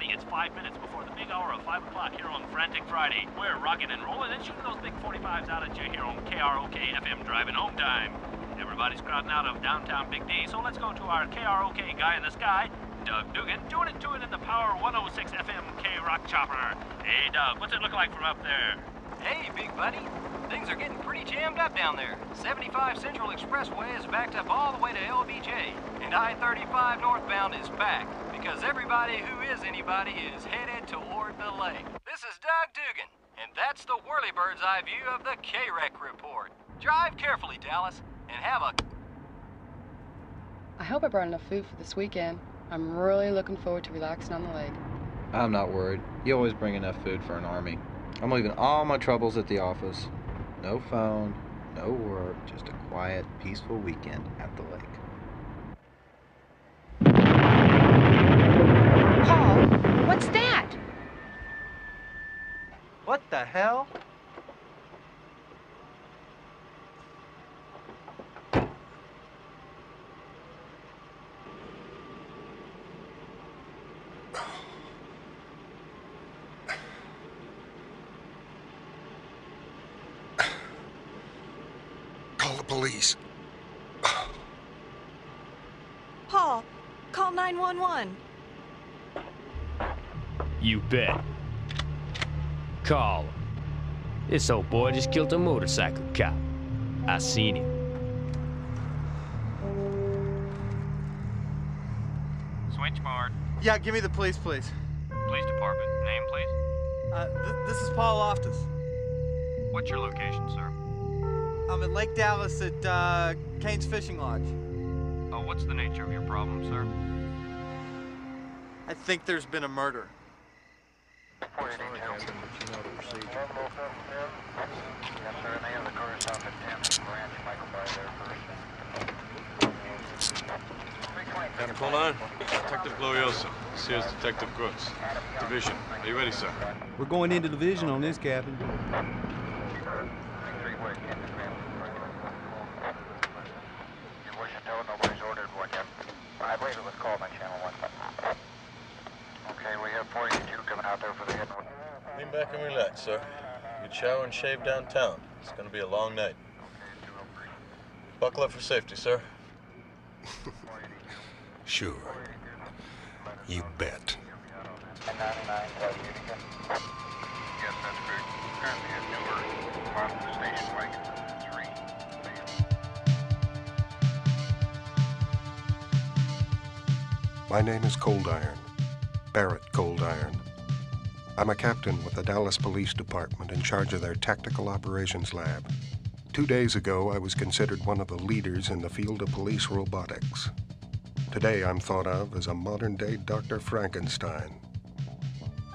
It's five minutes before the big hour of 5 o'clock here on Frantic Friday. We're rocking and rolling and shooting those big 45s out at you here on KROK FM driving home time. Everybody's crowding out of downtown Big D, so let's go to our KROK guy in the sky, Doug Dugan, doing it to it in the Power 106 FM K Rock Chopper. Hey, Doug, what's it look like from up there? Hey, big buddy. Things are getting pretty jammed up down there. 75 Central Expressway is backed up all the way to LBJ, and I-35 northbound is packed because everybody who is anybody is headed toward the lake. This is Doug Dugan, and that's the Whirlybird's eye view of the K-Wreck report. Drive carefully, Dallas, and have a... I hope I brought enough food for this weekend. I'm really looking forward to relaxing on the lake. I'm not worried. You always bring enough food for an army. I'm leaving all my troubles at the office. No phone, no work, just a quiet, peaceful weekend at the lake. Paul, what's that? What the hell? Call the police. Paul, call 911. You bet. Call him. This old boy just killed a motorcycle cop. I seen him. Switchboard. Yeah, give me the police, please. Police department. Name, please? Uh, th- this is Paul Loftus. What's your location, sir? I'm at Lake Dallas at uh, Kane's Fishing Lodge. Oh, what's the nature of your problem, sir? I think there's been a murder. Nicole 9, Detective Glorioso. This here's Detective Brooks. Division. Are you ready, sir? We're going into division on this, Captain. I believe it was called on channel one. Okay, we have 42 coming out there for the hit. Lean back and relax, sir. You can shower and shave downtown. It's gonna be a long night. Buckle up for safety, sir. Sure. You bet. Yes, that's correct. Currently at Newark, Boston Station, Wagon 3. My name is Coldiron. Barrett Coldiron. I'm a captain with the Dallas Police Department in charge of their Tactical Operations Lab. Two days ago, I was considered one of the leaders in the field of police robotics. Today, I'm thought of as a modern day Dr. Frankenstein.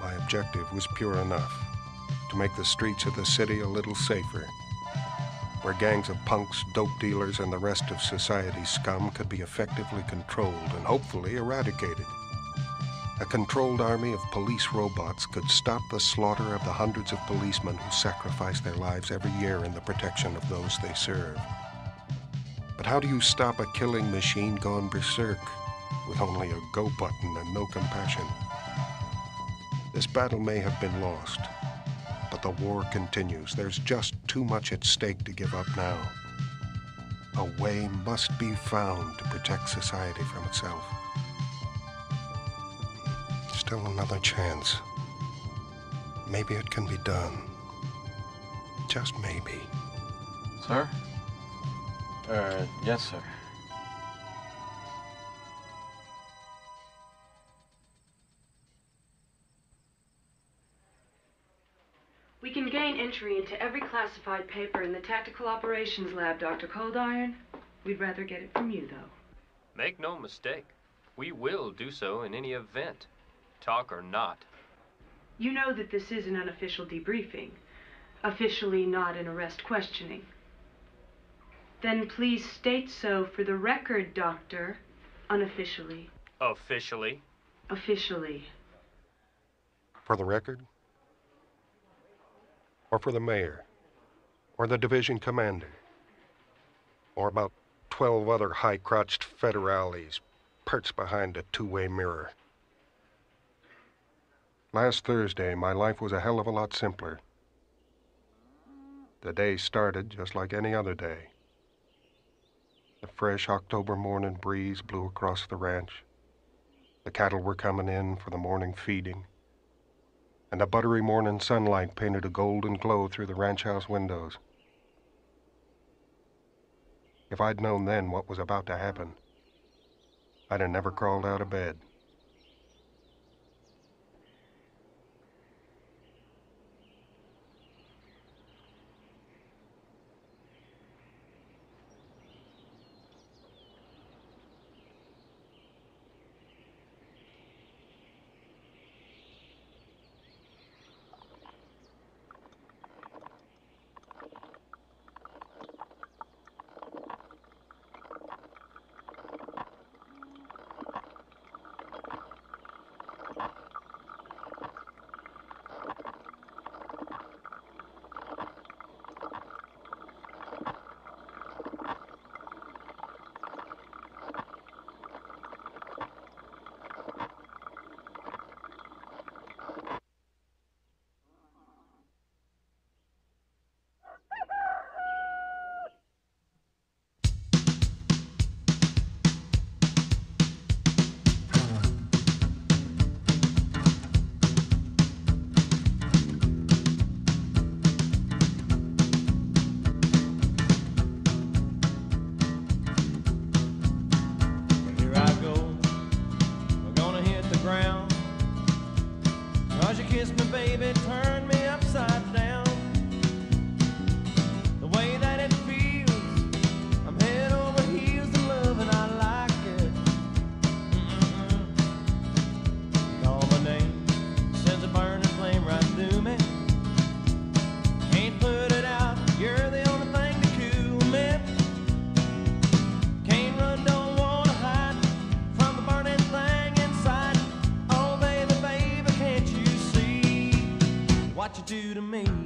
My objective was pure enough to make the streets of the city a little safer, where gangs of punks, dope dealers, and the rest of society's scum could be effectively controlled and hopefully eradicated. A controlled army of police robots could stop the slaughter of the hundreds of policemen who sacrifice their lives every year in the protection of those they serve. But how do you stop a killing machine gone berserk with only a go button and no compassion? This battle may have been lost, but the war continues. There's just too much at stake to give up now. A way must be found to protect society from itself. Still another chance. Maybe it can be done. Just maybe. Sir? Uh, yes, sir. We can gain entry into every classified paper in the Tactical Operations Lab, Dr. Coldiron. We'd rather get it from you, though. Make no mistake. We will do so in any event. Talk or not. You know that this is an unofficial debriefing. Officially not an arrest questioning. Then please state so for the record, Doctor. Unofficially. Officially. Officially. For the record? Or for the mayor? Or the division commander? Or about 12 other high crotched federales perched behind a two way mirror? Last Thursday, my life was a hell of a lot simpler. The day started just like any other day. The fresh October morning breeze blew across the ranch. The cattle were coming in for the morning feeding. And the buttery morning sunlight painted a golden glow through the ranch house windows. If I'd known then what was about to happen, I'd have never crawled out of bed. Cause you kissed me, baby, turned me upside down. You do to me?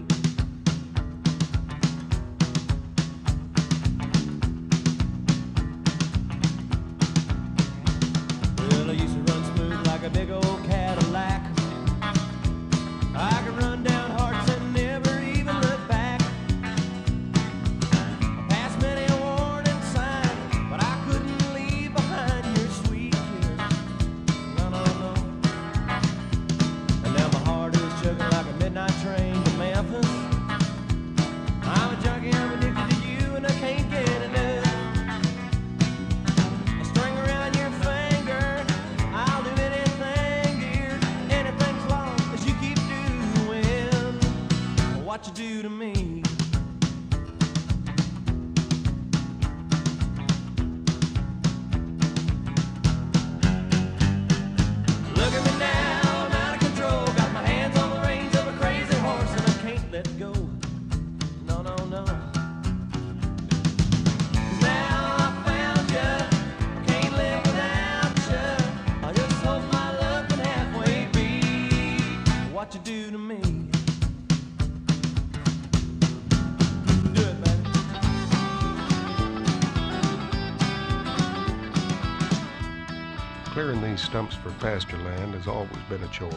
Stumps for pasture land has always been a chore.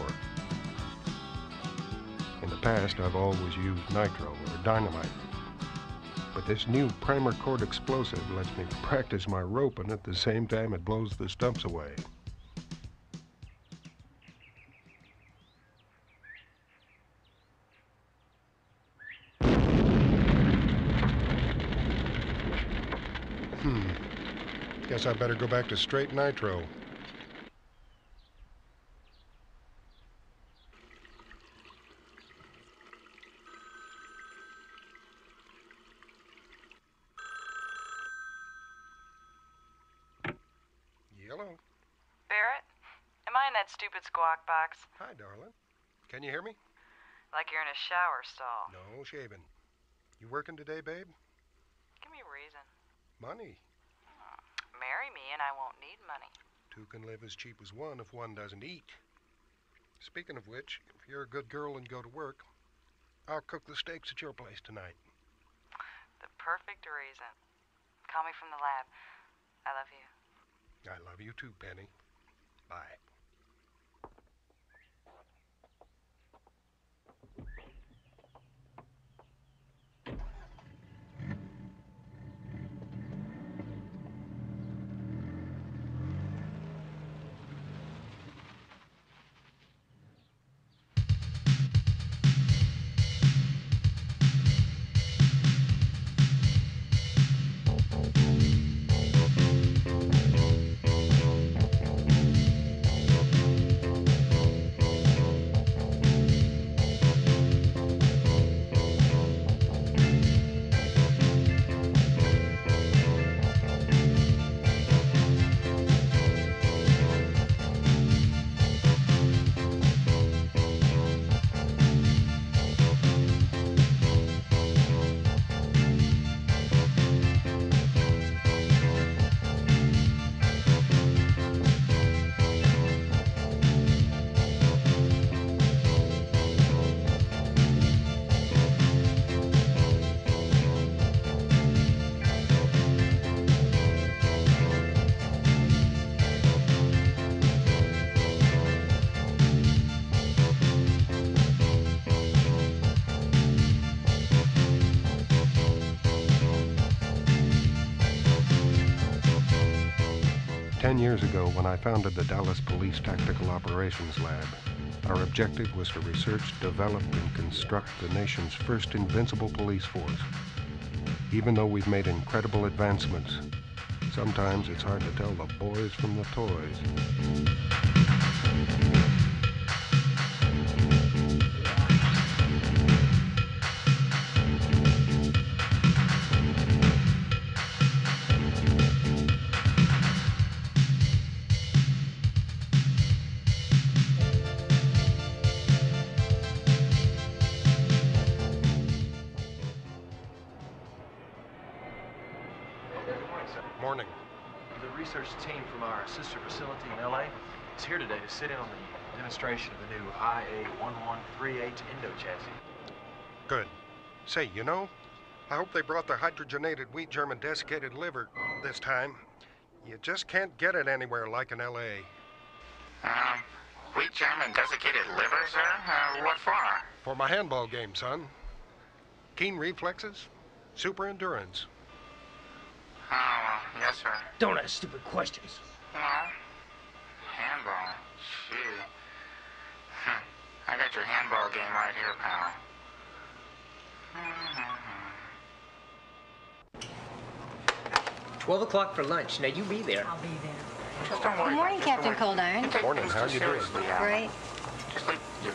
In the past, I've always used nitro or dynamite. But this new primer cord explosive lets me practice my roping at the same time it blows the stumps away. Hmm. Guess I better go back to straight nitro. Hello. Barrett? Am I in that stupid squawk box? Hi, darling. Can you hear me? Like you're in a shower stall. No shaving. You working today, babe? Give me a reason. Money. Marry me and I won't need money. Two can live as cheap as one if one doesn't eat. Speaking of which, if you're a good girl and go to work, I'll cook the steaks at your place tonight. The perfect reason. Call me from the lab. I love you. I love you too, Penny. Bye. Ten years ago, when I founded the Dallas Police Tactical Operations Lab, our objective was to research, develop, and construct the nation's first invincible police force. Even though we've made incredible advancements, sometimes it's hard to tell the boys from the toys. IA1138 chassis. Good. Say, you know, I hope they brought the hydrogenated wheat germ and desiccated liver this time. You just can't get it anywhere like in L.A. Um, wheat germ and desiccated liver, sir? Uh, what for? For my handball game, son. Keen reflexes, super endurance. Oh, uh, yes, sir. Don't ask stupid questions. No? Handball. Gee. I got your handball game right here, pal. Twelve o'clock for lunch. Now you be there. I'll be there. Just don't worry. Good morning. Captain Don't worry. Coldiron. You take Morning, how too you doing? seriously, Al. Great. Just like you.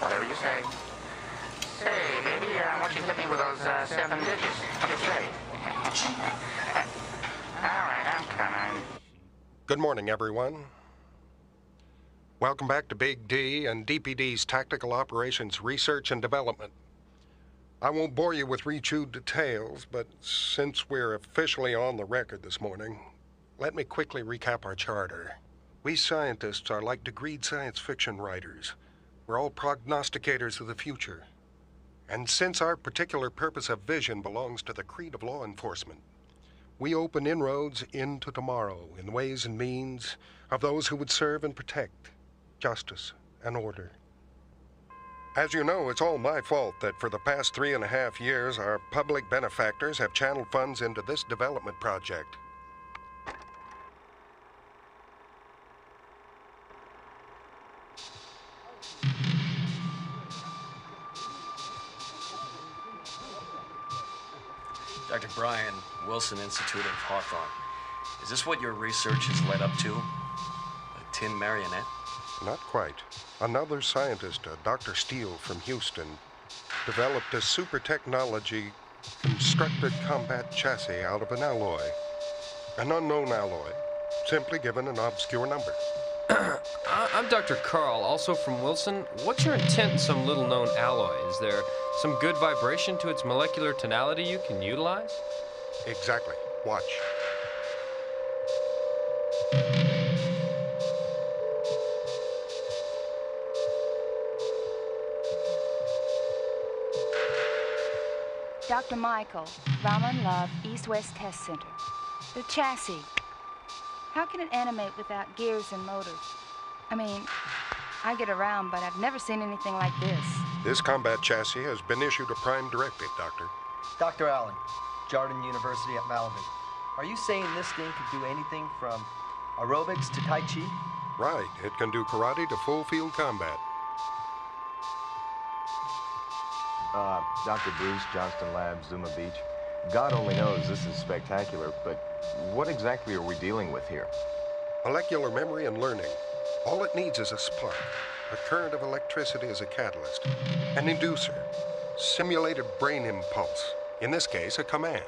Whatever you say. Say, maybe uh, why don't you hit me with those uh, seven digits? What do say? All right, I'm coming. Good morning, everyone. Welcome back to Big D and DPD's Tactical Operations Research and Development. I won't bore you with rechewed details, but since we're officially on the record this morning, let me quickly recap our charter. We scientists are like degreed science fiction writers. We're all prognosticators of the future. And since our particular purpose of vision belongs to the creed of law enforcement, we open inroads into tomorrow in the ways and means of those who would serve and protect justice and order. As you know, it's all my fault that for the past three and a half years, our public benefactors have channeled funds into this development project. Dr. Brian, Wilson Institute of Hawthorne. Is this what your research has led up to? Uh, a tin marionette? Not quite. Another scientist, uh, Dr. Steele from Houston, developed a super technology constructed combat chassis out of an alloy. An unknown alloy, simply given an obscure number. I'm Dr. Carl, also from Wilson. What's your intent in some little known alloy? Is there some good vibration to its molecular tonality you can utilize? Exactly. Watch. Dr. Michael, Raman Love, East West Test Center. The chassis. How can it animate without gears and motors? I mean, I get around, but I've never seen anything like this. This combat chassis has been issued a prime directive, Doctor. Dr. Allen, Jardin University at Malibu. Are you saying this thing could do anything from aerobics to Tai Chi? Right. It can do karate to full field combat. Uh, Dr. Bruce, Johnston Labs, Zuma Beach. God only knows this is spectacular, but what exactly are we dealing with here? Molecular memory and learning. All it needs is a spark, a current of electricity as a catalyst, an inducer, simulated brain impulse, in this case, a command.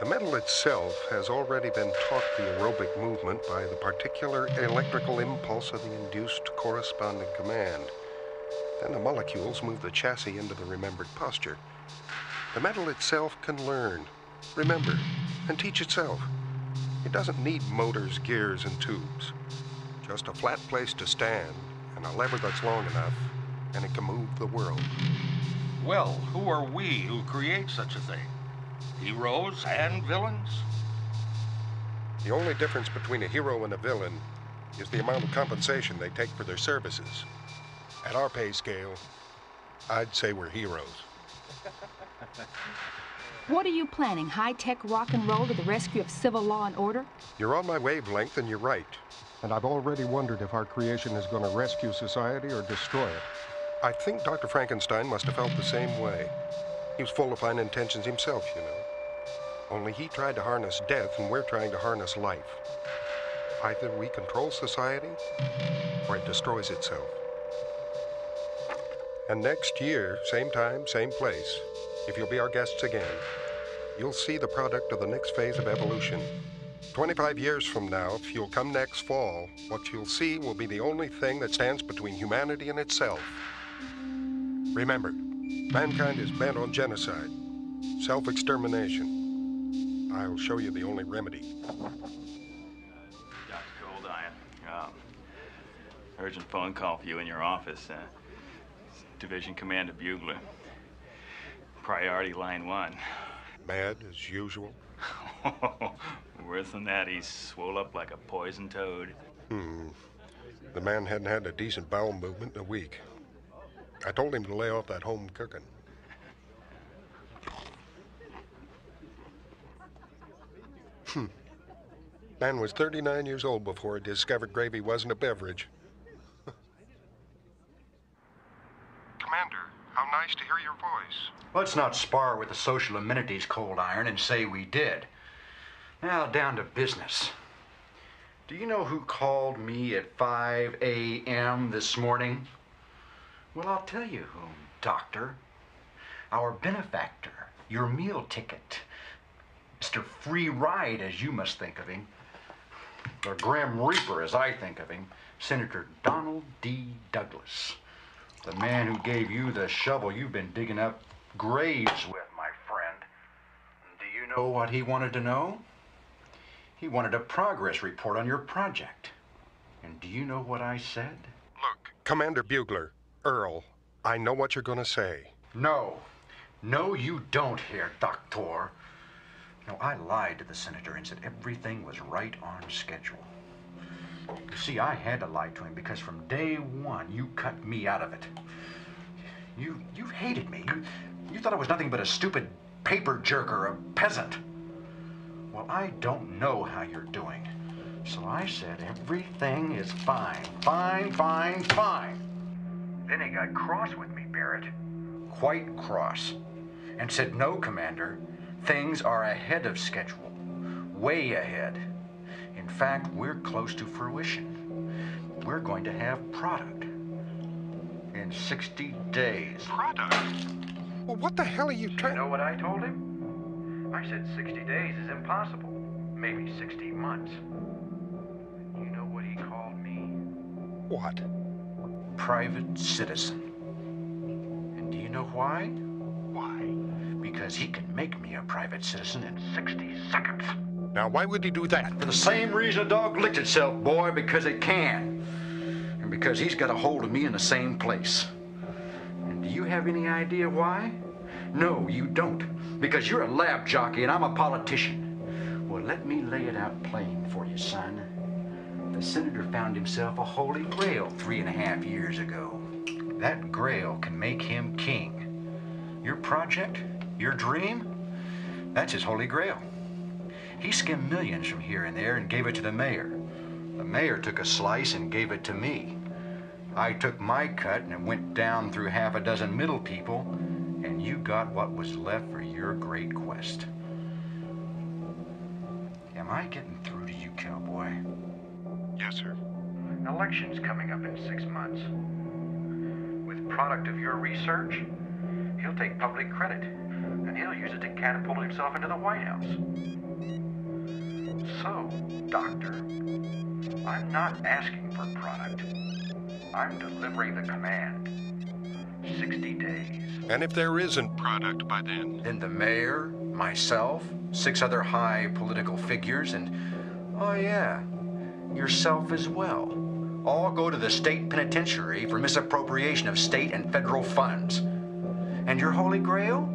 The metal itself has already been taught the aerobic movement by the particular electrical impulse of the induced corresponding command. Then the molecules move the chassis into the remembered posture. The metal itself can learn, remember, and teach itself. It doesn't need motors, gears, and tubes. Just a flat place to stand and a lever that's long enough, and it can move the world. Well, who are we who create such a thing? Heroes and villains? The only difference between a hero and a villain is the amount of compensation they take for their services. At our pay scale, I'd say we're heroes. What are you planning? High tech rock and roll to the rescue of civil law and order? You're on my wavelength, and you're right. And I've already wondered if our creation is going to rescue society or destroy it. I think Dr. Frankenstein must have felt the same way. He was full of fine intentions himself, you know. Only he tried to harness death, and we're trying to harness life. Either we control society, or it destroys itself. And next year, same time, same place, if you'll be our guests again, you'll see the product of the next phase of evolution. 25 years from now, if you'll come next fall, what you'll see will be the only thing that stands between humanity and itself. Remember, mankind is bent on genocide, self extermination. I'll show you the only remedy. Dr. Coldiron, um, urgent phone call for you in your office. Uh, Division Commander Bugler. Priority line one. Mad as usual? Worse than that, he's swole up like a poison toad. Hmm. The man hadn't had a decent bowel movement in a week. I told him to lay off that home cooking. Hmm. Man was 39 years old before he discovered gravy wasn't a beverage. Commander, how nice to hear your voice. Let's not spar with the social amenities, Coldiron, and say we did. Now, down to business. Do you know who called me at 5 a.m. this morning? Well, I'll tell you whom, Doctor. Our benefactor, your meal ticket. Mr. Free Ride, as you must think of him. Or Grim Reaper, as I think of him. Senator Donald D. Douglas. The man who gave you the shovel you've been digging up graves with, my friend. Do you know what he wanted to know? He wanted a progress report on your project. And do you know what I said? Look, Commander Bugler, Earl, I know what you're going to say. No. No, you don't hear, Doctor. No, I lied to the senator and said everything was right on schedule. You see, I had to lie to him because from day one you cut me out of it. You you hated me. You you thought I was nothing but a stupid paper jerker, a peasant. Well, I don't know how you're doing. So I said everything is fine. Fine, fine, fine. Then he got cross with me, Barrett. Quite cross. And said, no, Commander. Things are ahead of schedule. Way ahead. In fact, we're close to fruition. We're going to have product. In 60 days. Product? Well, what the hell are you trying... You know what I told him? I said 60 days is impossible. Maybe 60 months. You know what he called me? What? Private citizen. And do you know why? Why? Because he can make me a private citizen in 60 seconds. Now, why would he do that? For the same reason a dog licked itself, boy, because it can. And because he's got a hold of me in the same place. And do you have any idea why? No, you don't. Because you're a lab jockey and I'm a politician. Well, let me lay it out plain for you, son. The senator found himself a holy grail three and a half years ago. That grail can make him king. Your project, your dream, that's his holy grail. He skimmed millions from here and there and gave it to the mayor. The mayor took a slice and gave it to me. I took my cut and went down through half a dozen middle people, and you got what was left for your great quest. Am I getting through to you, cowboy? Yes, sir. Election's coming up in six months. With product of your research, he'll take public credit, and he'll use it to catapult himself into the White House. So, Doctor, I'm not asking for product. I'm delivering the command. 60 days. And if there isn't product by then? Then the mayor, myself, six other high political figures, and, oh yeah, yourself as well, all go to the state penitentiary for misappropriation of state and federal funds. And your holy grail?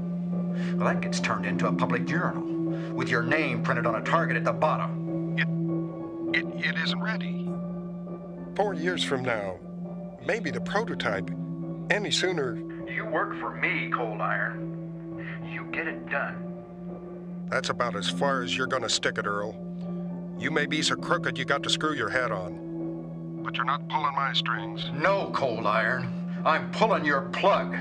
Well, that gets turned into a public journal with your name printed on a target at the bottom. It, it, it isn't ready. Four years from now, maybe the prototype, any sooner. You work for me, Coldiron. you get it done. That's about as far as you're gonna stick it, Earl. You may be so crooked you got to screw your head on. But you're not pulling my strings. No, Coldiron. I'm pulling your plug.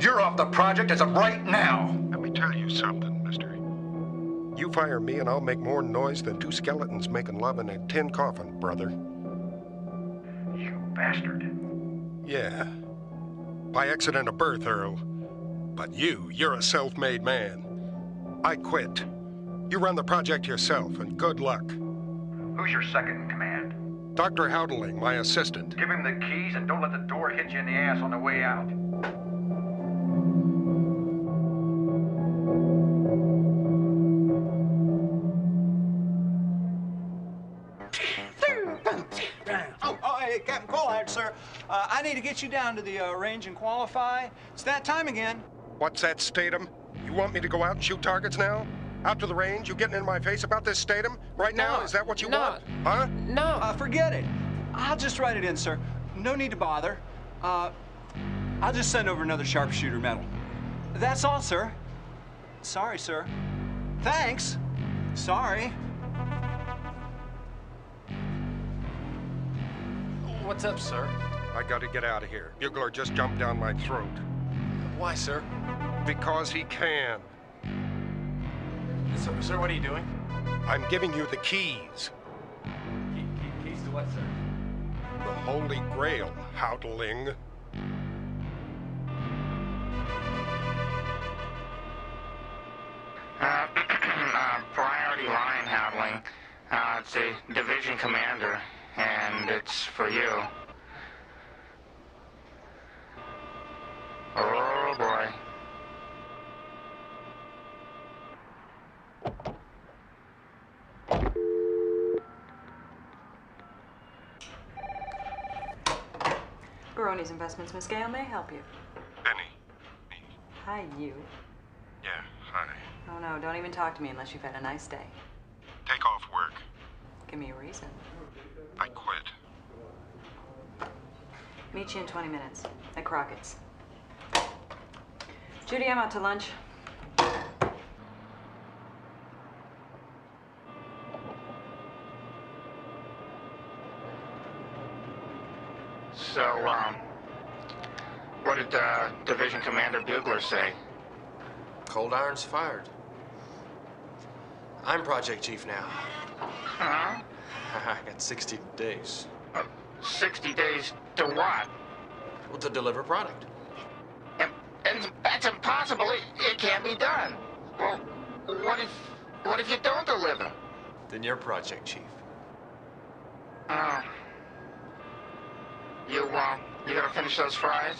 You're off the project as of right now. Let me tell you something, mister. You fire me and I'll make more noise than two skeletons making love in a tin coffin, brother. You bastard. Yeah. By accident of birth, Earl. But you, you're a self made man. I quit. You run the project yourself, and good luck. Who's your second in command? Dr. Howdeling, my assistant. Give him the keys and don't let the door hit you in the ass on the way out. Oh, oh, hey, Captain Collier, sir. Uh, I need to get you down to the uh, range and qualify. It's that time again. What's that, Statham? You want me to go out and shoot targets now? Out to the range? You getting in my face about this, Statham? Right now? No, Is that what you no. want? Huh? No. Uh, forget it. I'll just write it in, sir. No need to bother. Uh, I'll just send over another sharpshooter medal. That's all, sir. Sorry, sir. Thanks. Sorry. What's up, sir? I gotta get out of here. Bugler just jumped down my throat. Why, sir? Because he can. So, sir, what are you doing? I'm giving you the keys. Key, key, keys to what, sir? The Holy Grail, Howdeling. Uh, uh, priority line handling. Uh, it's a division commander, and it's for you. Oh boy. Baroni's Investments, Miss Gale, may I help you? Benny. Hi, you. Yeah, hi. Oh no, don't even talk to me unless you've had a nice day. Take off work. Give me a reason. I quit. Meet you in 20 minutes at Crockett's. Judy, I'm out to lunch. So, um, what did uh, Division Commander Bugler say? Coldiron's fired. I'm project chief now. Huh? I got 60 days. 60 days to what? Well, to deliver product. And, and that's impossible. It, it can't be done. Well, what if, what if you don't deliver? Then you're project chief. Oh. You, uh, you gonna finish those fries?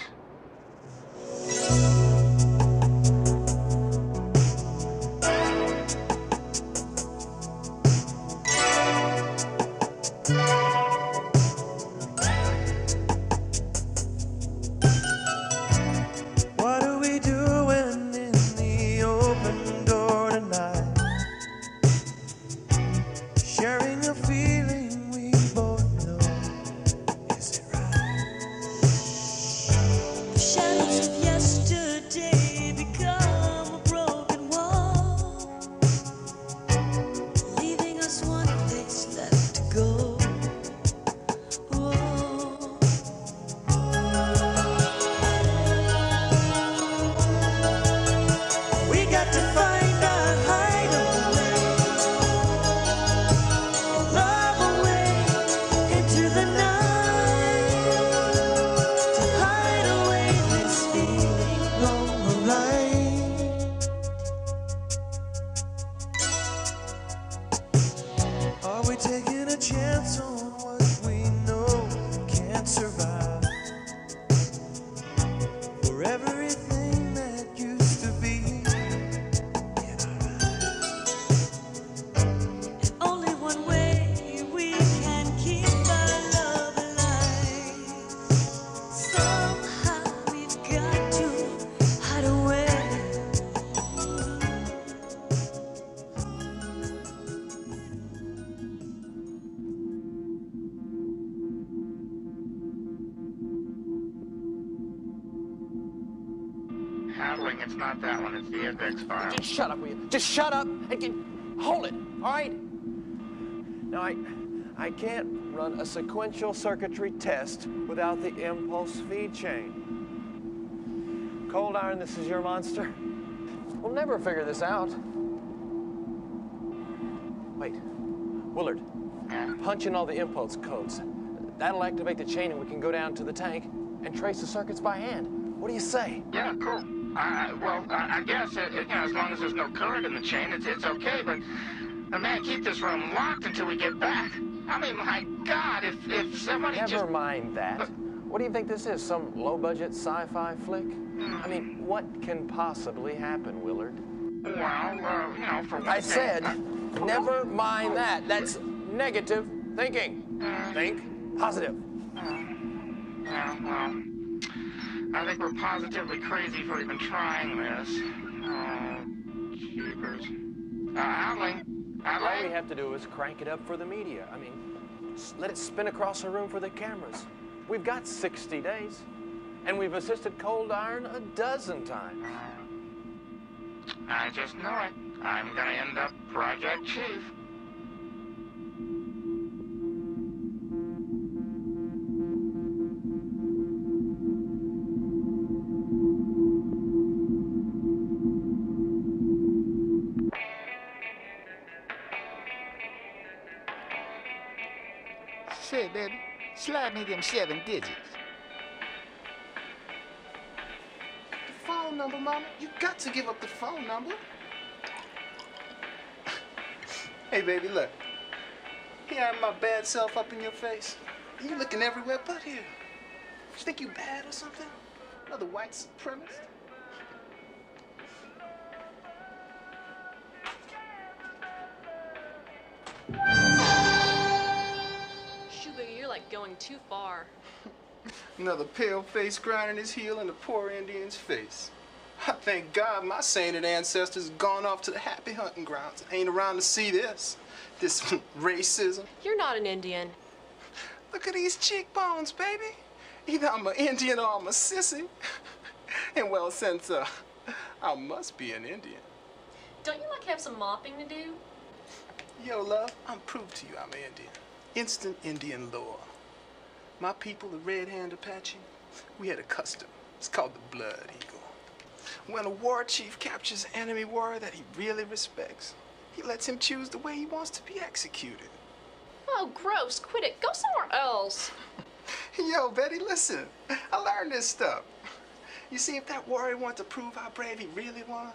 I, can't run a sequential circuitry test without the impulse feed chain. Coldiron, this is your monster. We'll never figure this out. Wait, Willard, punch in all the impulse codes. That'll activate the chain and we can go down to the tank and trace the circuits by hand. What do you say? Yeah, cool. Uh, well, I guess, uh, you know, as long as there's no current in the chain, it's, it's okay, but, uh, man, keep this room locked until we get back. I mean, my God, if, if somebody Never just... mind that. What do you think this is? Some low-budget sci-fi flick? I mean, what can possibly happen, Willard? Well, uh, you know, for I said, uh, never mind that. That's negative thinking. Think positive. Yeah, well, I think we're positively crazy for even trying this. Oh, jeepers. Uh? All we have to do is crank it up for the media. I mean, let it spin across the room for the cameras. We've got 60 days, and we've assisted Coldiron a dozen times. I just know it. I'm gonna end up Project Chief. Slide me them seven digits. The phone number, Mama. You got to give up the phone number. hey, baby, look. Here I'm my bad self up in your face. You looking everywhere but here. You think you bad or something? Another white supremacist? Too far. Another pale face grinding his heel in the poor Indian's face. I thank God my sainted ancestors have gone off to the happy hunting grounds and ain't around to see this. This racism. You're not an Indian. Look at these cheekbones, baby. Either I'm an Indian or I'm a sissy. and well, since uh, I must be an Indian. Don't you like have some mopping to do? Yo, love, I'm proof to you I'm an Indian. Instant Indian lore. My people, the Red Hand Apache, we had a custom. It's called the Blood Eagle. When a war chief captures an enemy warrior that he really respects, he lets him choose the way he wants to be executed. Oh, gross. Quit it. Go somewhere else. Yo, Betty, listen. I learned this stuff. You see, if that warrior wanted to prove how brave he really was,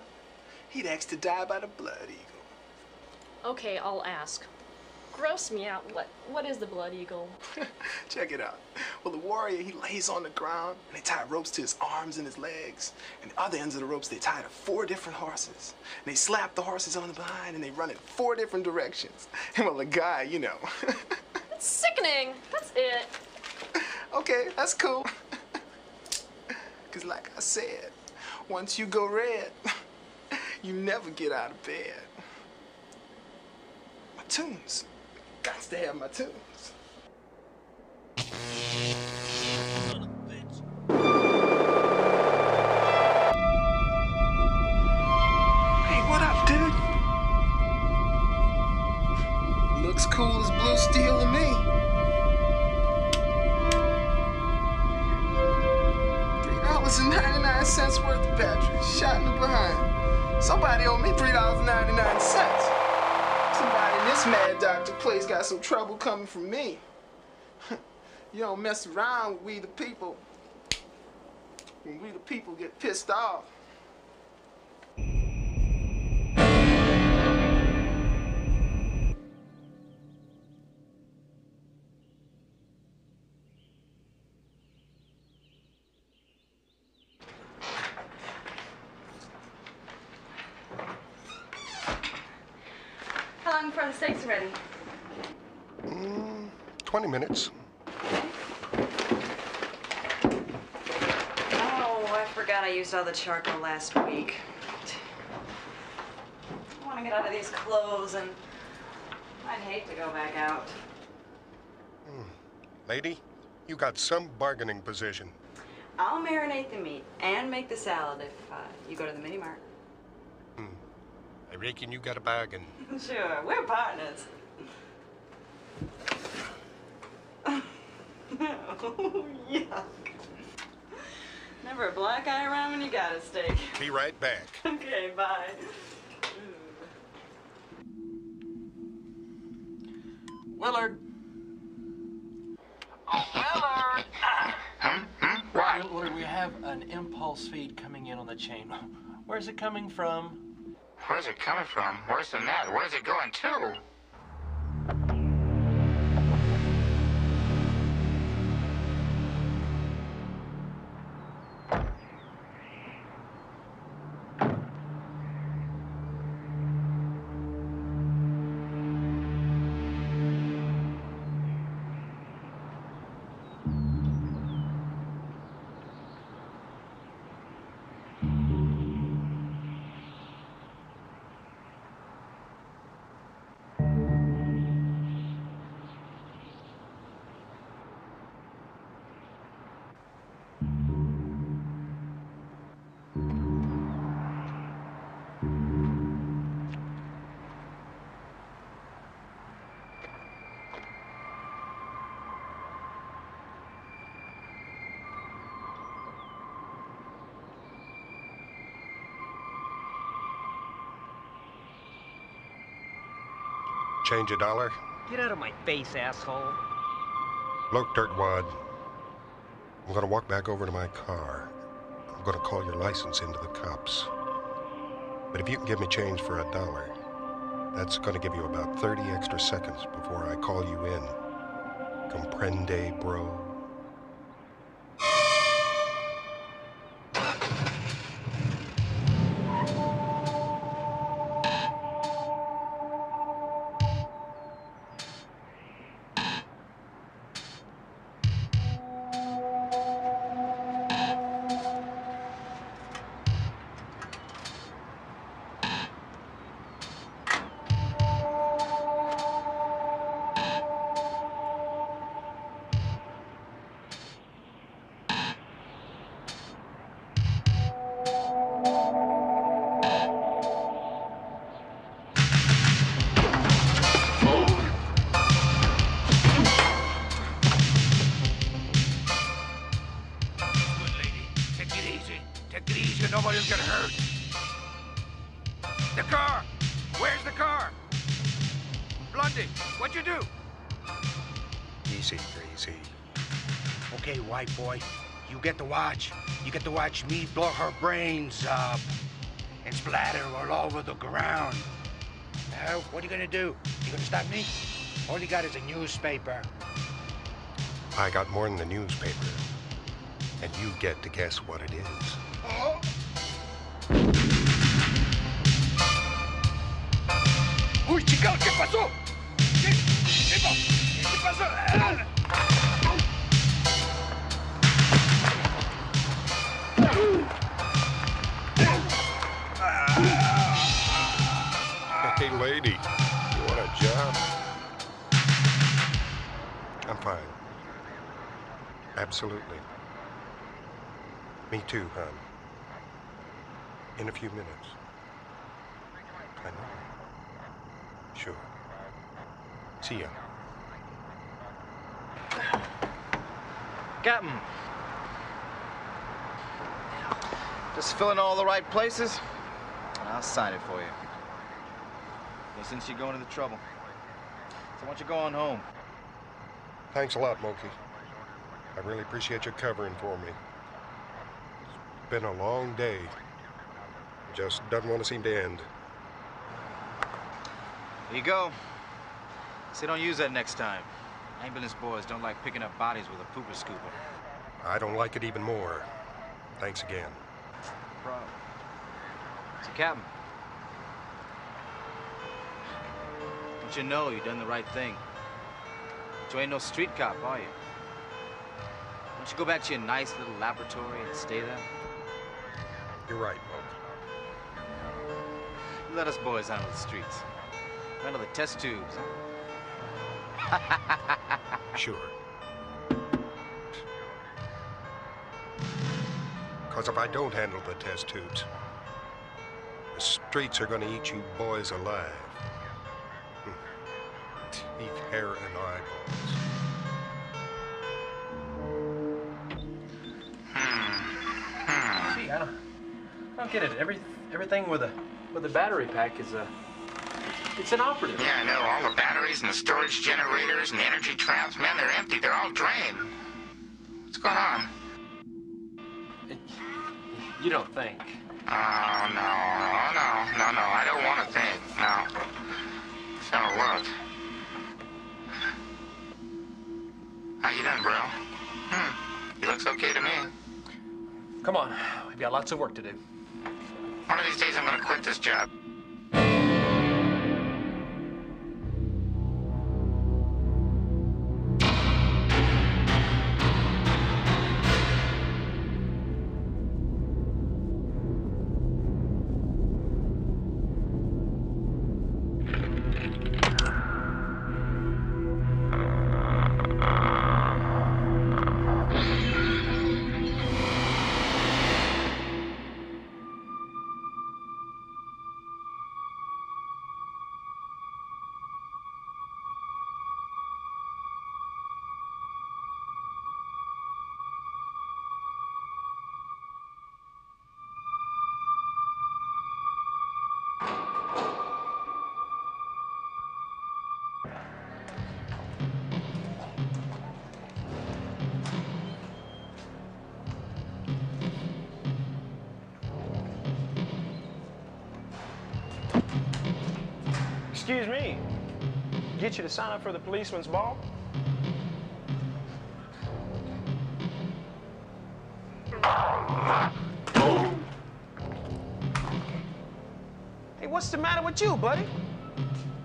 he'd ask to die by the Blood Eagle. Okay, I'll ask. Gross me out. What what is the blood eagle? Check it out. Well, the warrior, he lays on the ground, and they tie ropes to his arms and his legs. And the other ends of the ropes, they tie to four different horses. And they slap the horses on the behind, and they run in four different directions. And well, the guy, you know. That's sickening. That's it. okay, that's cool. Because like I said, once you go red, you never get out of bed. My tunes. Got to have my tunes. Doctor place got some trouble coming from me. you don't mess around with we the people. When we the people get pissed off. 20 minutes. Oh, I forgot I used all the charcoal last week. I want to get out of these clothes and I'd hate to go back out. Lady, you got some bargaining position. I'll marinate the meat and make the salad if uh, you go to the mini mart. I reckon you got a bargain. sure, we're partners. Oh, yuck. Never a black eye around when you got a steak. Be right back. Okay, bye. Willard. Oh, Willard! What? Willard, we have an impulse feed coming in on the chain. Where's it coming from? Where's it coming from? Worse than that, where's it going to? Change a dollar? Get out of my face, asshole. Look, Dirtwad. I'm gonna walk back over to my car. I'm gonna call your license into the cops. But if you can give me change for a dollar, that's gonna give you about 30 extra seconds before I call you in. Comprende, bro? Get to watch me blow her brains up and splatter all over the ground. Now, what are you gonna do? You gonna stop me? All you got is a newspaper. I got more than the newspaper. And you get to guess what it is. Oh? Uy, chica, ¿qué pasó? ¿Qué, qué, qué pasó? You want a job? I'm fine. Absolutely. Me too, hon. In a few minutes. I know. Sure. See ya. Captain. Just fill in all the right places, and I'll sign it for you. Well, since you're going to the trouble, so why don't you go on home? Thanks a lot, Moki. I really appreciate you covering for me. It's been a long day. Just doesn't want to seem to end. Here you go. Say don't use that next time. Ambulance boys don't like picking up bodies with a pooper scooper. I don't like it even more. Thanks again. No Problem. So, Captain. You know you done the right thing? But you ain't no street cop, are you? Don't you go back to your nice little laboratory and stay there? You're right, Moki. You let us boys handle the streets. Handle the test tubes, huh? Sure. Because if I don't handle the test tubes, the streets are going to eat you boys alive. Hmm. Hair, and eyeballs. Gee, I don't, I don't get it. Every everything with a with a battery pack is a it's inoperative. Yeah, I know. All the batteries and the storage generators and the energy traps, man, they're empty. They're all drained. What's going on? You don't think? Oh, no, oh, no, no, no. I don't want to think. No. It's not look. How you doing, bro? Hmm. He looks okay to me. Come on, we've got lots of work to do. One of these days, I'm gonna quit this job. You to sign up for the policeman's ball? Hey, what's the matter with you, buddy?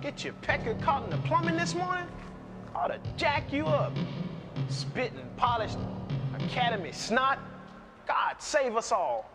Get your pecker caught in the plumbing this morning? Ought to jack you up. Spitting, polished academy snot. God save us all.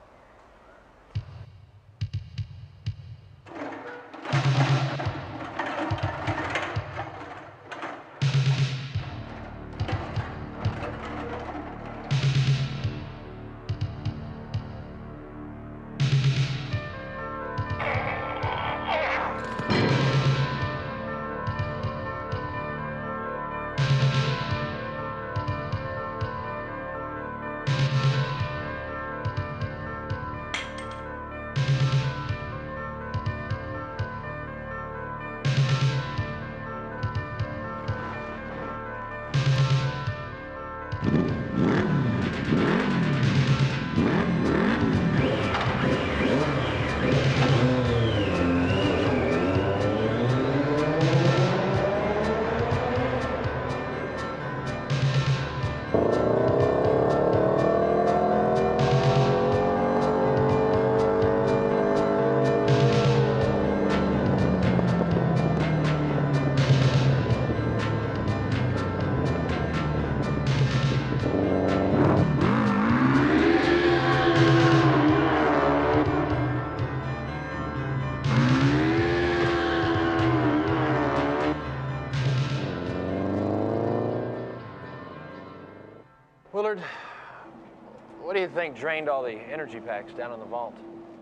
Drained all the energy packs down in the vault?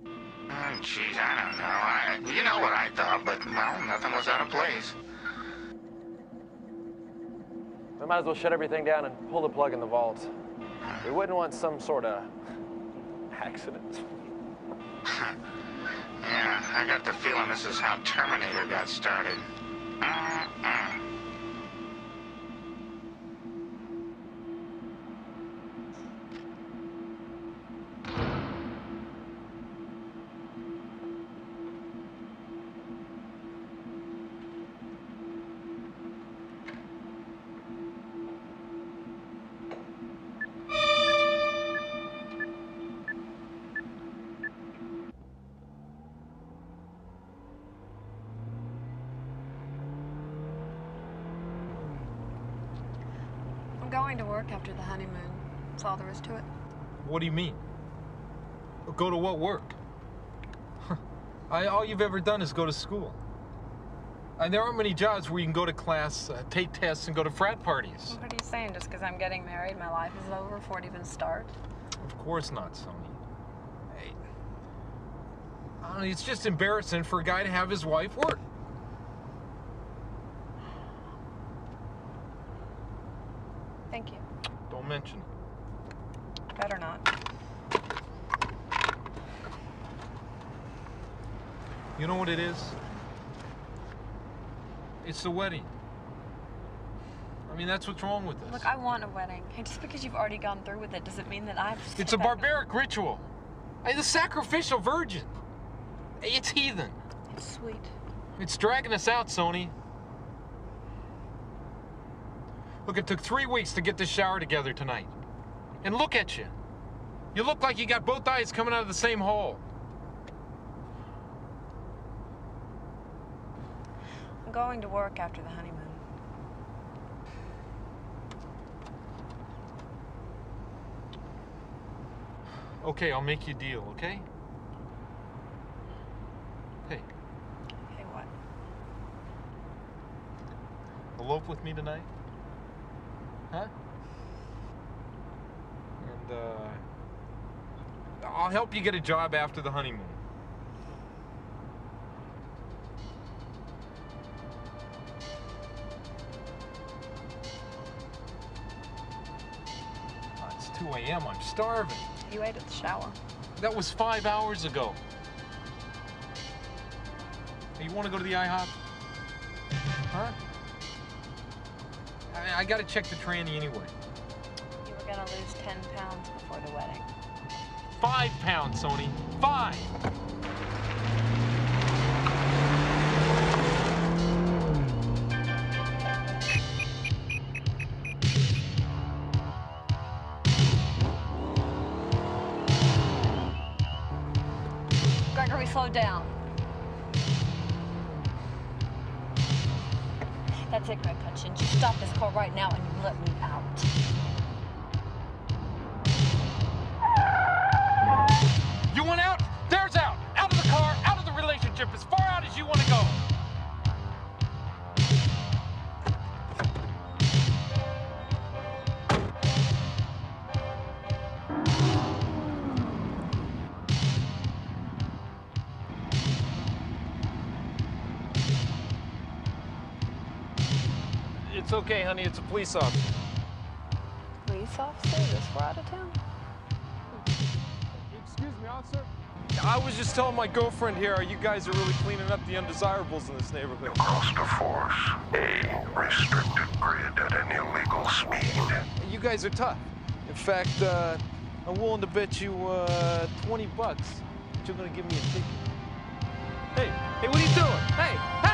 Oh, jeez, I don't know. I, you know what I thought, but, well, nothing was out of place. We might as well shut everything down and pull the plug in the vault. We wouldn't want some sort of accident. Yeah, I got the feeling this is how Terminator got started. Uh-uh. That's all there is to it. What do you mean? Go to what work? I, all you've ever done is go to school. And there aren't many jobs where you can go to class, uh, take tests, and go to frat parties. What are you saying? Just because I'm getting married, my life is over before it even starts? Of course not, Sony. I mean, it's just embarrassing for a guy to have his wife work. Thank you. Don't mention it. Better not. You know what it is? It's the wedding. I mean, that's what's wrong with this. Look, I want a wedding. And just because you've already gone through with it doesn't mean that I've. It's a barbaric ritual. Hey, the sacrificial virgin. Hey, It's heathen. It's sweet. It's dragging us out, Sony. Look, it took three weeks to get this shower together tonight. And look at you. You look like you got both eyes coming out of the same hole. Going to work after the honeymoon. Okay, I'll make you a deal, okay? Hey, Hey, what? elope with me tonight? Huh? And, uh. I'll help you get a job after the honeymoon. 2 a.m. I'm starving. You ate at the shower. That was five hours ago. Hey, you want to go to the IHOP? Huh? I, I gotta check the tranny anyway. You were gonna lose 10 pounds before the wedding. Five pounds, Sony. Five! Police officer. Police officer this far out of town? Excuse me, officer. I was just telling my girlfriend here, you guys are really cleaning up the undesirables in this neighborhood. Crossed a force, a restricted grid at an illegal speed. You guys are tough. In fact, uh, I'm willing to bet you uh, 20 bucks that you're gonna give me a ticket. Hey, hey, what are you doing? Hey, hey!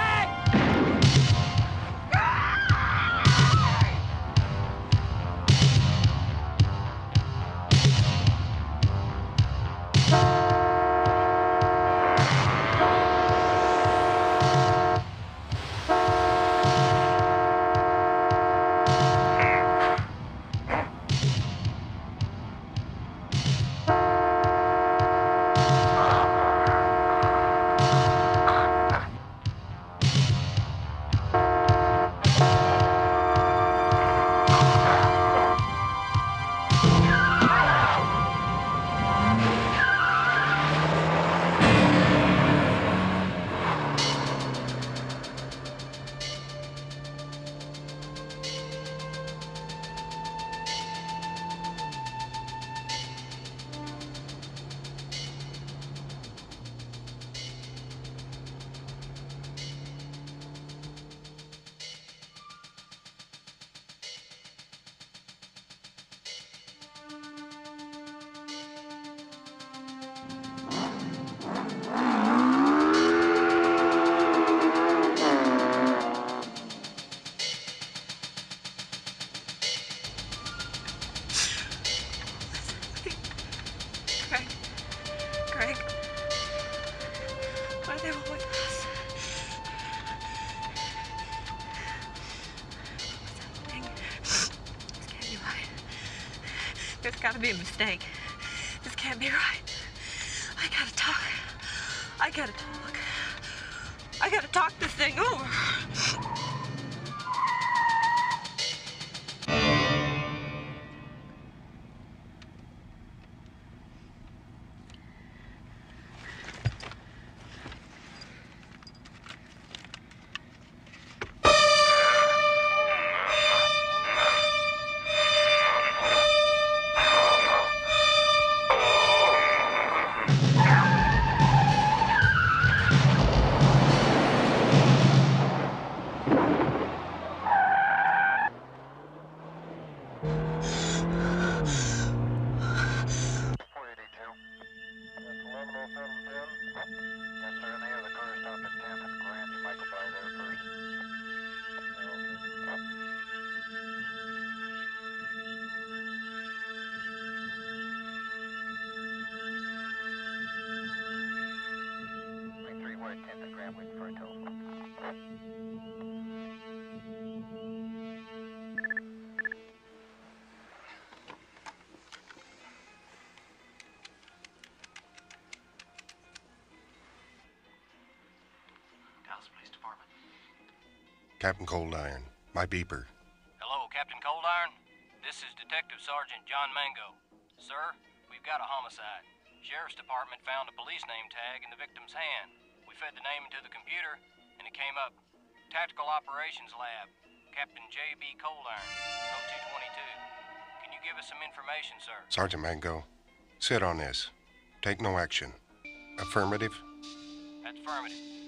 Captain Coldiron. My beeper. Hello, Captain Coldiron. This is Detective Sergeant John Mango. Sir, we've got a homicide. Sheriff's Department found a police name tag in the victim's hand. We fed the name into the computer, and it came up Tactical Operations Lab, Captain J.B. Coldiron, 0222. Can you give us some information, sir? Sergeant Mango, sit on this. Take no action. Affirmative? That's affirmative.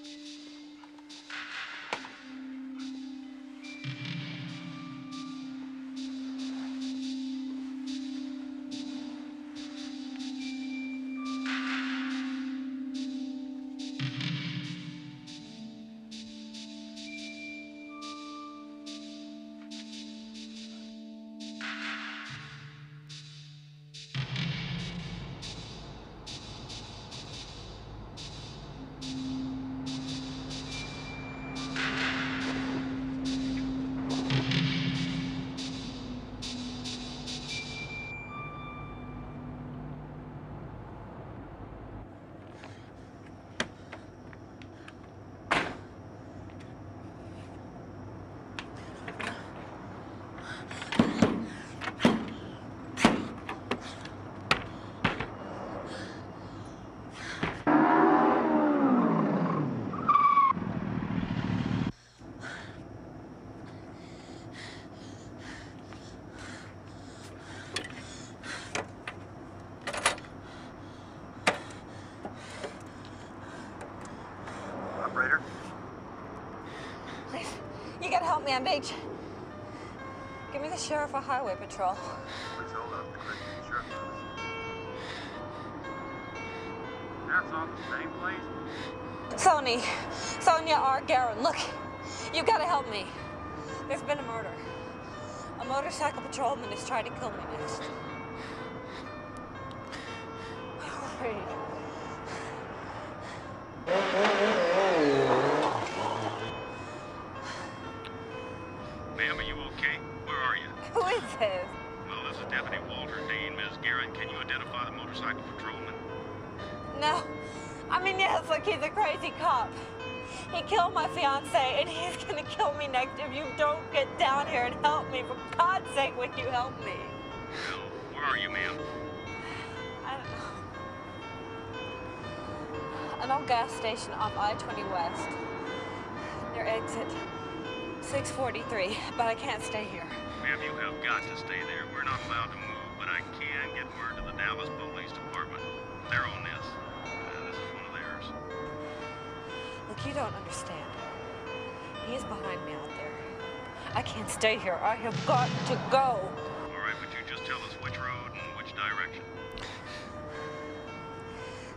I'm being. Give me the sheriff or highway patrol. Hold up. The same place? Sony, Sonia R. Garin, look, you've gotta help me. There's been a murder. A motorcycle patrolman is trying to kill me next. Gas station off I-20 West. Near exit 643, but I can't stay here. Ma'am, you have got to stay there. We're not allowed to move, but I can get word to the Dallas Police Department. They're on this. Uh, this is one of theirs. Look, you don't understand. He's behind me out there. I can't stay here. I have got to go. All right, but you just tell us which road and which direction.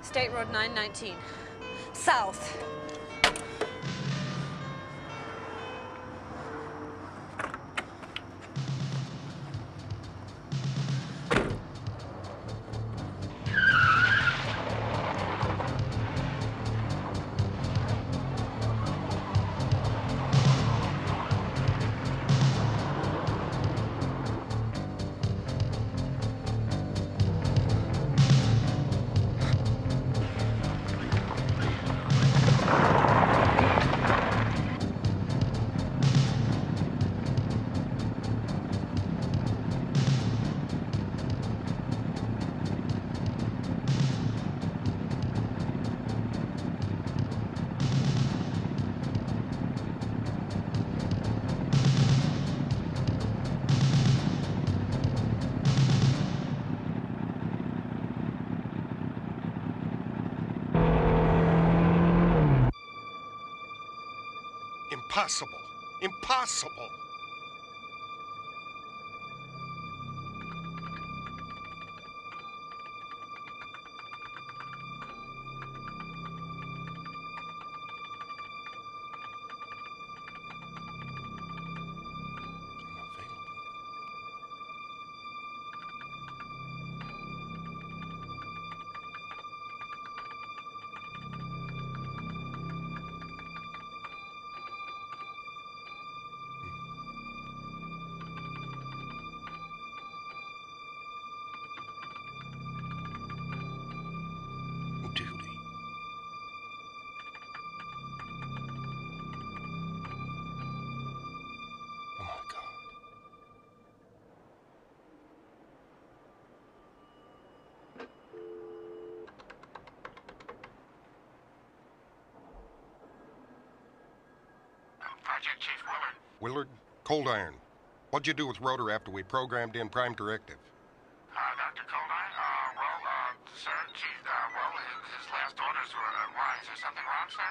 State Road 919. South. Impossible. Impossible. Coldiron. What'd you do with Rotor after we programmed in Prime Directive? Uh, Dr. Coldiron? Uh, well, uh, sir, gee, uh, well, his, his last orders were, uh, why, is there something wrong, sir?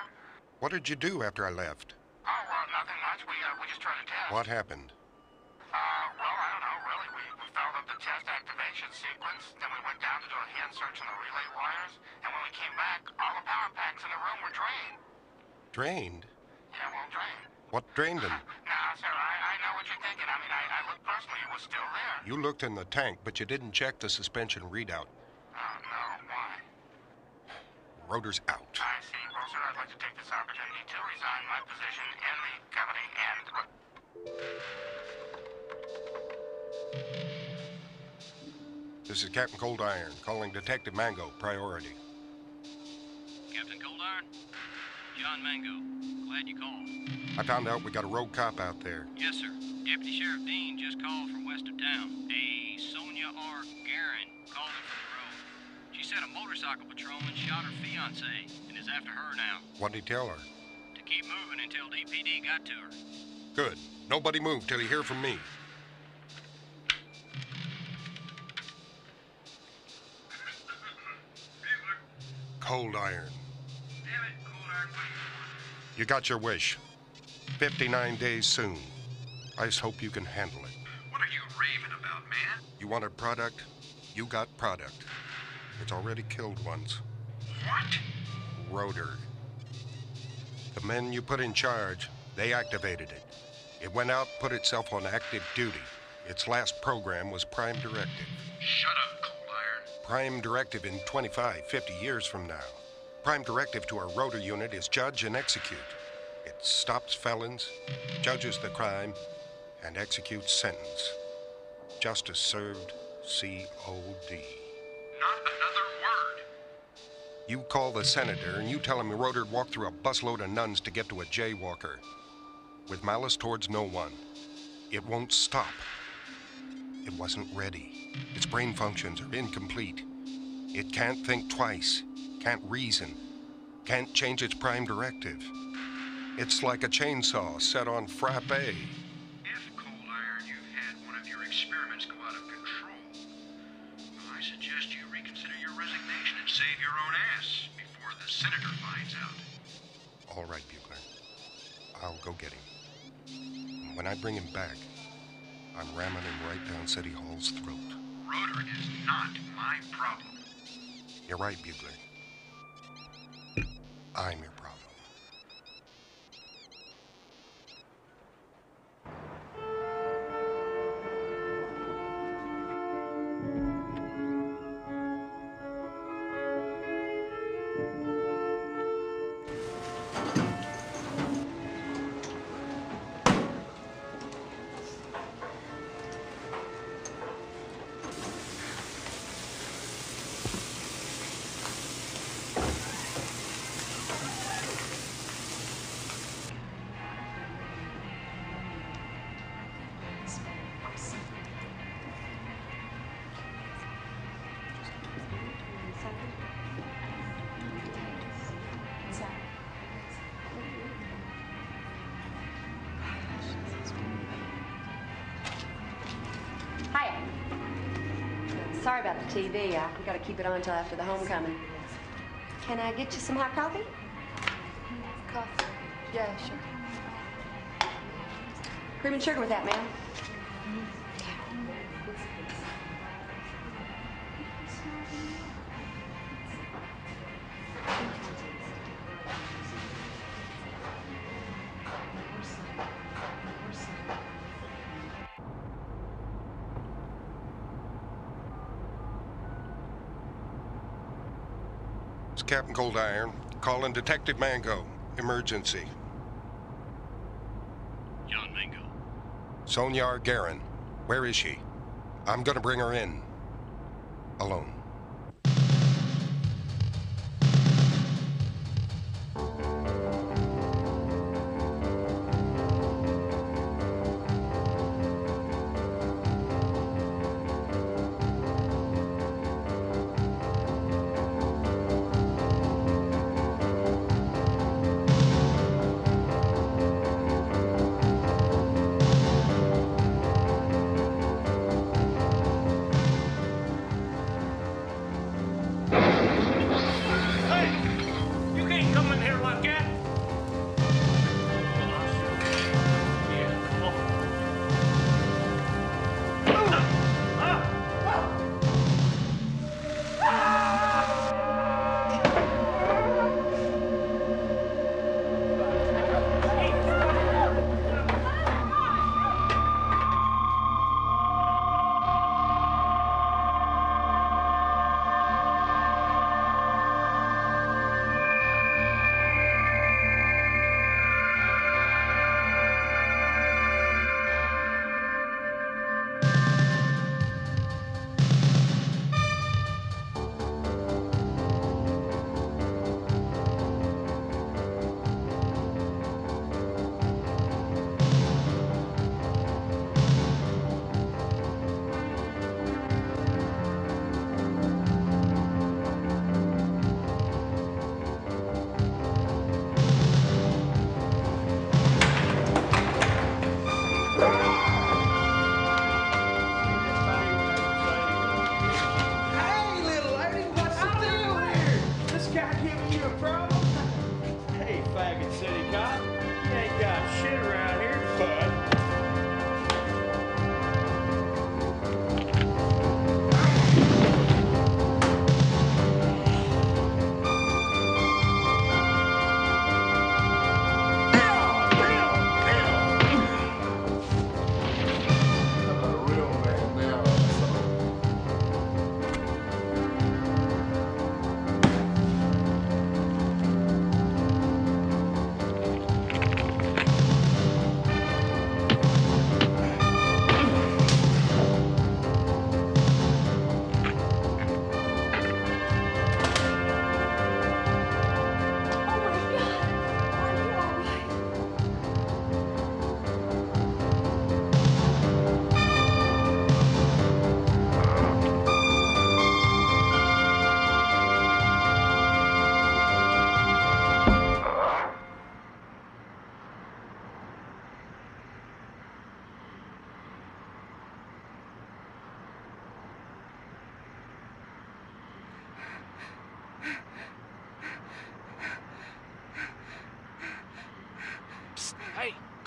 What did you do after I left? Oh, well, nothing much. We, uh, we just tried to test. What happened? Uh, well, I don't know, really. We, we followed up the test activation sequence, then we went down to do a hand search on the relay wires, and when we came back, all the power packs in the room were drained. Drained? Yeah, well, drained. What drained them? Nah, sir, I, I know what you're thinking. I mean, I, I looked personally, it was still there. You looked in the tank, but you didn't check the suspension readout. Oh, no, why? Rotor's out. I see. Well, sir, I'd like to take this opportunity to resign my position in the company and... This is Captain Coldiron calling Detective Mango, priority. Captain Coldiron? John Mango. Glad you called. I found out we got a rogue cop out there. Yes, sir. Deputy Sheriff Dean just called from west of town. A Sonia R. Garin called him from the road. She said a motorcycle patrolman shot her fiance and is after her now. What'd he tell her? To keep moving until DPD got to her. Good. Nobody move till you hear from me. Coldiron. You got your wish. 59 days soon. I just hope you can handle it. What are you raving about, man? You wanted product? You got product. It's already killed once. What? Rotor. The men you put in charge, they activated it. It went out, put itself on active duty. Its last program was Prime Directive. Shut up, Coldiron. Prime Directive in 25, 50 years from now. Prime Directive to our rotor unit is judge and execute. It stops felons, judges the crime, and executes sentence. Justice served, C-O-D. Not another word. You call the senator and you tell him Rotor walked through a busload of nuns to get to a jaywalker. With malice towards no one. It won't stop. It wasn't ready. Its brain functions are incomplete. It can't think twice, can't reason, can't change its prime directive. It's like a chainsaw set on frappe. If, Coldiron, you've had one of your experiments go out of control, I suggest you reconsider your resignation and save your own ass before the senator finds out. All right, Bugler. I'll go get him. When I bring him back, I'm ramming him right down City Hall's throat. Rotor is not my problem. You're right, Bugler. I'm your Sorry about the TV. I, we gotta keep it on until after the homecoming. Can I get you some hot coffee? Coffee? Yeah, sure. Cream and sugar with that, ma'am. Coldiron calling Detective Mango. Emergency. John Mango. Sonia Garin. Where is she? I'm gonna bring her in. Alone.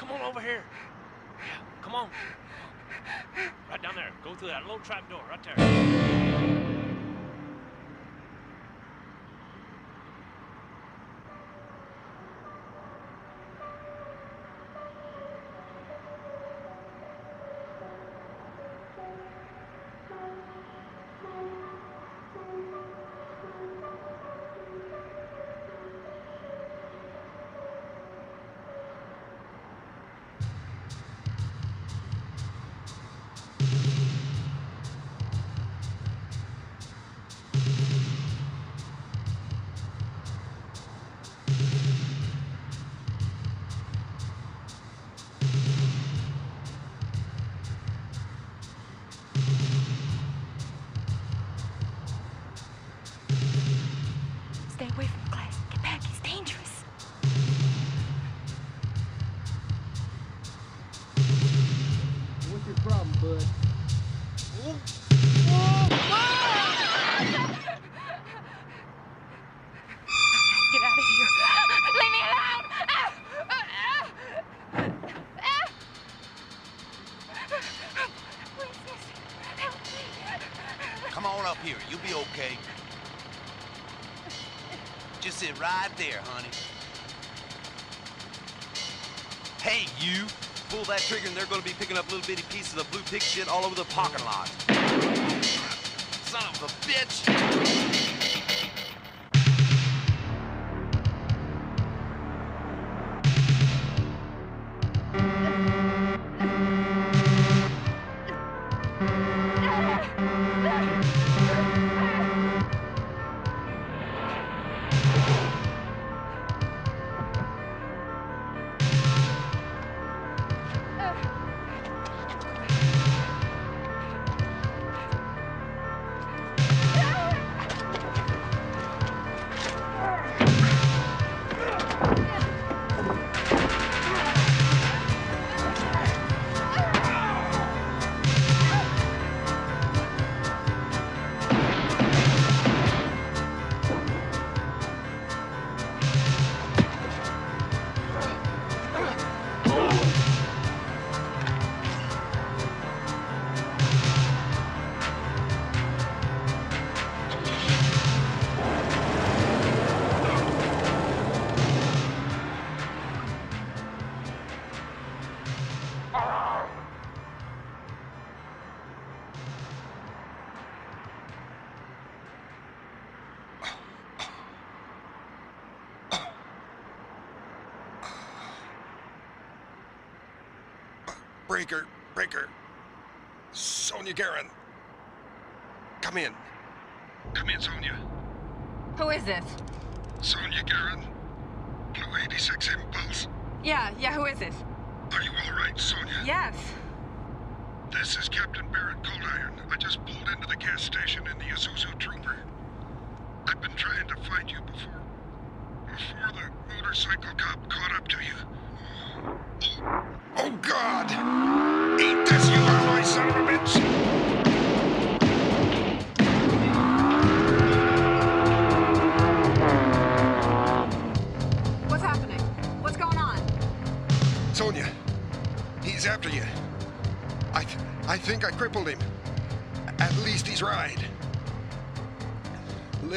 Come on over here. Come on. Right down there. Go through that little trap door right there. Right there, honey. Hey, you! Pull that trigger and they're gonna be picking up little bitty pieces of blue pig shit all over the parking lot. Son of a bitch! Breaker, Breaker. Sonia Guerin. Come in. Come in, Sonia. Who is this? Sonia Guerin. Blue 86 Impulse. Yeah, yeah, who is this? Are you all right, Sonia? Yes. This is Captain Barrett Coldiron. I just pulled into the gas station in the Isuzu Trooper. I've been trying to find you before... before the motorcycle cop caught up to you. Oh, God!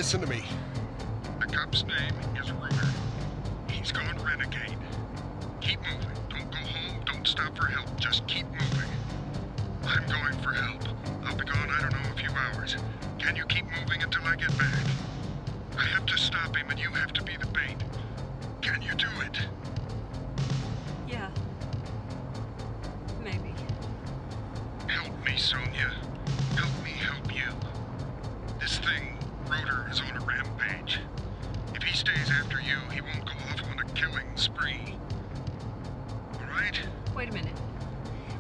Listen to me. The cop's name is Ruger. He's gone renegade. Keep moving. Don't go home. Don't stop for help. Just keep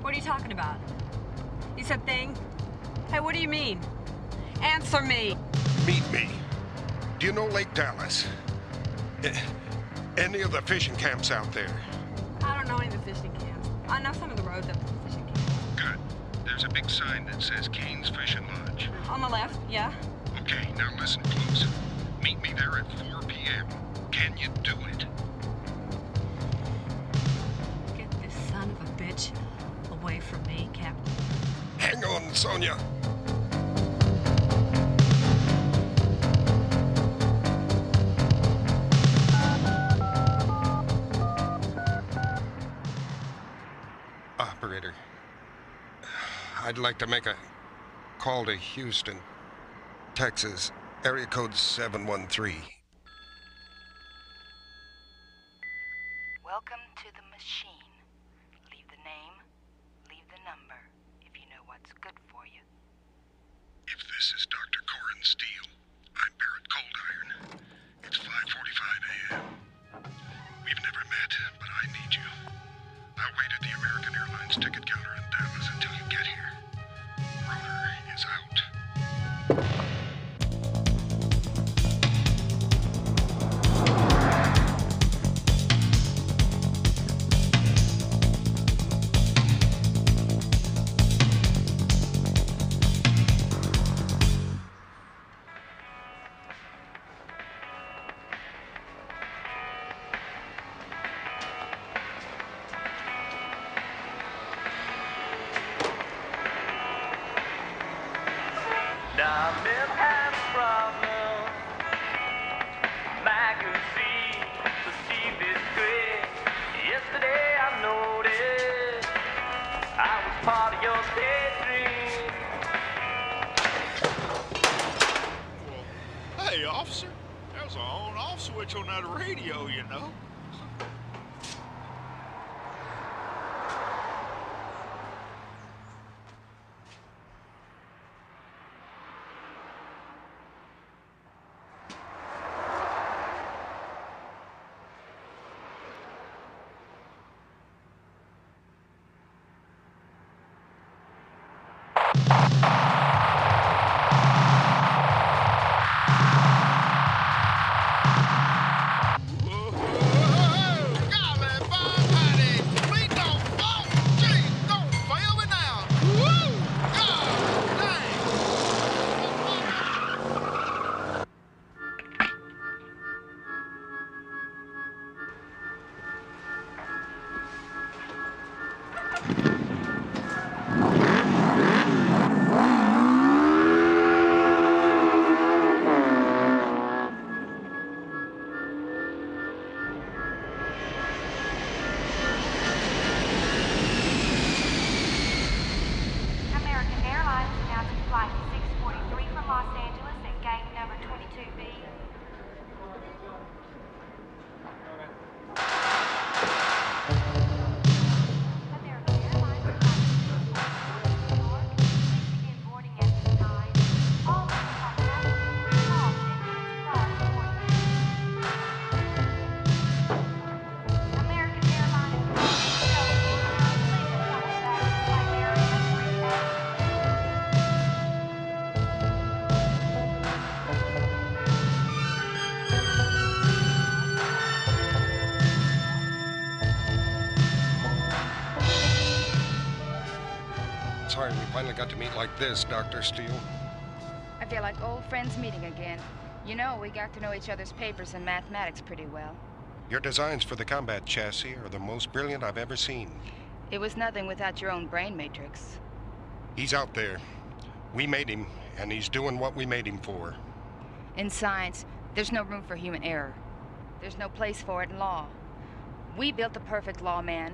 What are you talking about? You said thing? Hey, what do you mean? Answer me. Meet me. Do you know Lake Dallas? Eh, Any of the fishing camps out there? I don't know any of the fishing camps. I know some of the roads up to the fishing camps. Good. There's a big sign that says Kane's Fishing Lodge. On the left, yeah. Okay, now listen close. Meet me there at 4 p.m. Can you do it? Hang on, Sonia. Operator, I'd like to make a call to Houston, Texas, area code 713. Welcome to the finally got to meet like this, Dr. Steele. I feel like old friends meeting again. You know, we got to know each other's papers and mathematics pretty well. Your designs for the combat chassis are the most brilliant I've ever seen. It was nothing without your own brain matrix. He's out there. We made him, and he's doing what we made him for. In science, there's no room for human error. There's no place for it in law. We built the perfect lawman.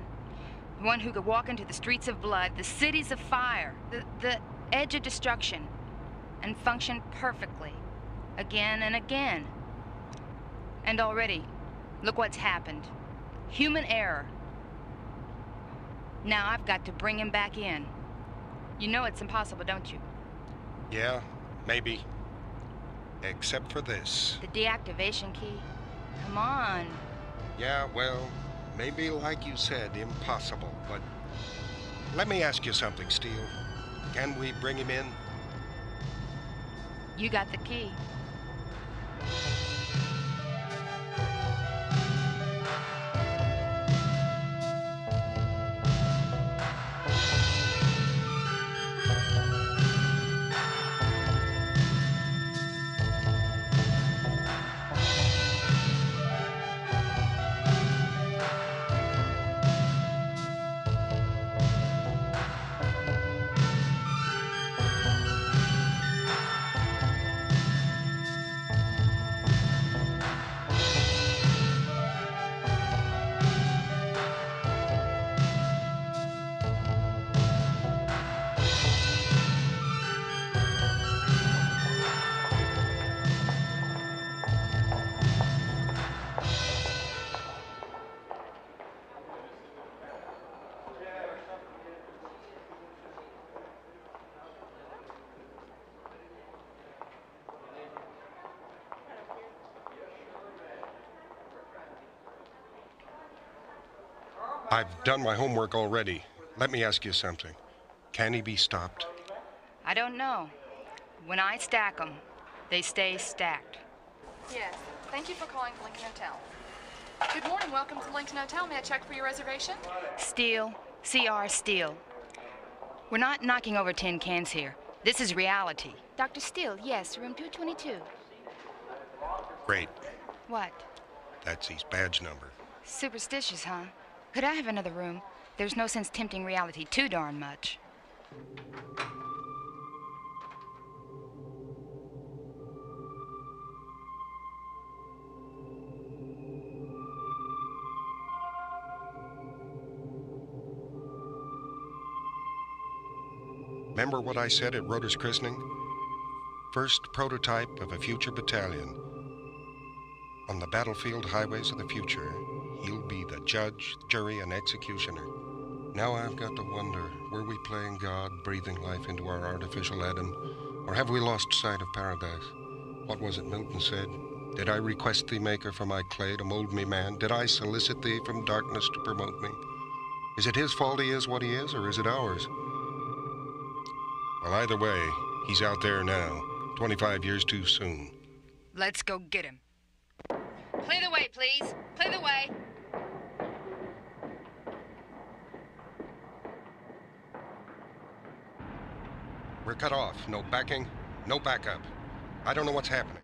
One who could walk into the streets of blood, the cities of fire, the, the edge of destruction, and function perfectly. Again and again. And already, look what's happened. Human error. Now I've got to bring him back in. You know it's impossible, don't you? Yeah, maybe. Except for this. The deactivation key? Come on. Yeah, well, maybe like you said, impossible, but let me ask you something, Steele. Can we bring him in? You got the key. I've done my homework already. Let me ask you something. Can he be stopped? I don't know. When I stack them, they stay stacked. Yes. Thank you for calling Lincoln Hotel. Good morning. Welcome to Lincoln Hotel. May I check for your reservation? Steele, CR Steele. We're not knocking over tin cans here. This is reality. Dr. Steele, yes, room 222. Great. What? That's his badge number. Superstitious, huh? Could I have another room? There's no sense tempting reality too darn much. Remember what I said at Rotor's christening? First prototype of a future battalion. On the battlefield highways of the future, judge, jury, and executioner. Now I've got to wonder were we playing God, breathing life into our artificial Adam, or have we lost sight of paradise? What was it Milton said? Did I request thee, Maker, for my clay to mold me man? Did I solicit thee from darkness to promote me? Is it his fault he is what he is, or is it ours? Well, either way, he's out there now, 25 years too soon. Let's go get him. Clear the way, please. Clear the way. Cut off. No backing, no backup. I don't know what's happening.